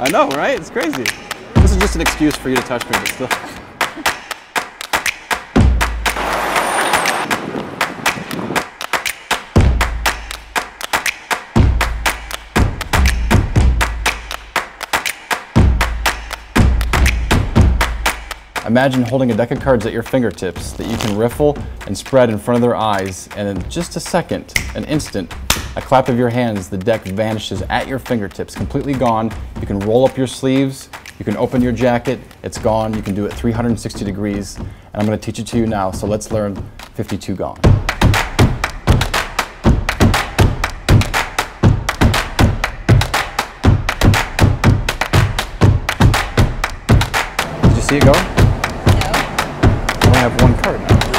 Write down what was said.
I know, right? It's crazy. This is just an excuse for you to touch me, but still. Imagine holding a deck of cards at your fingertips that you can riffle and spread in front of their eyes, and in just a second, an instant, a clap of your hands, the deck vanishes at your fingertips, completely gone. You can roll up your sleeves, you can open your jacket, it's gone. You can do it 360 degrees, and I'm gonna teach it to you now. So let's learn 52 gone. Did you see it go? No. I only have one card now.